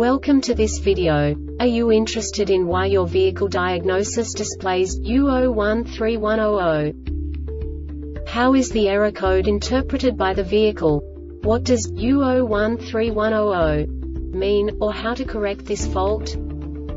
Welcome to this video. Are you interested in why your vehicle diagnosis displays U013100? How is the error code interpreted by the vehicle? What does U013100 mean, or how to correct this fault?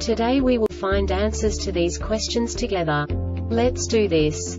Today we will find answers to these questions together. Let's do this.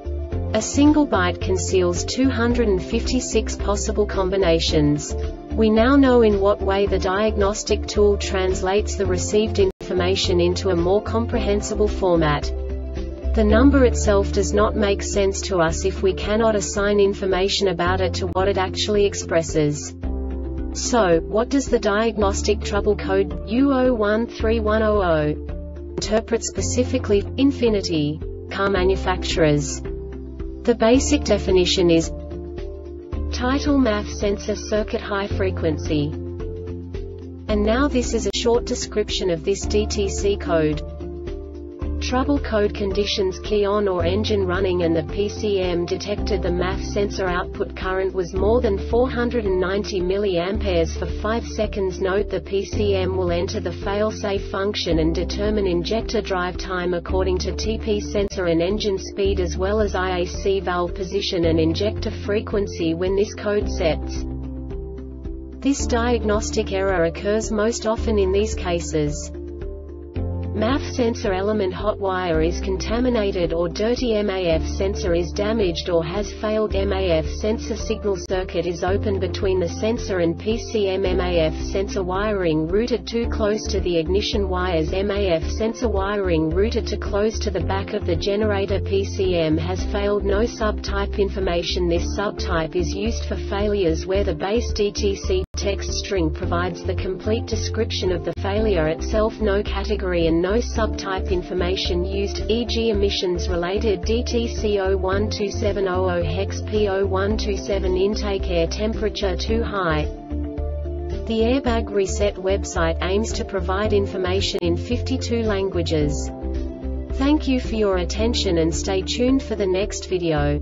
A single byte conceals 256 possible combinations. We now know in what way the diagnostic tool translates the received information into a more comprehensible format. The number itself does not make sense to us if we cannot assign information about it to what it actually expresses. So, what does the diagnostic trouble code U013100 interpret specifically Infiniti, car manufacturers? The basic definition is Title MAF sensor circuit high frequency. And now this is a short description of this DTC code. Trouble code conditions key on or engine running and the PCM detected the MAF sensor output current was more than 490 mA for 5 seconds. Note the PCM will enter the failsafe function and determine injector drive time according to TP sensor and engine speed as well as IAC valve position and injector frequency when this code sets. This diagnostic error occurs most often in these cases. MAF sensor element hot wire is contaminated or dirty MAF sensor is damaged or has failed MAF sensor signal circuit is open between the sensor and PCM MAF sensor wiring routed too close to the ignition wires MAF sensor wiring routed too close to the back of the generator PCM has failed no subtype information This subtype is used for failures where the base DTC text string provides the complete description of the failure itself no category and no subtype information used, e.g. emissions-related DTC012700 hex P0127 intake air temperature too high. The Airbag Reset website aims to provide information in 52 languages. Thank you for your attention and stay tuned for the next video.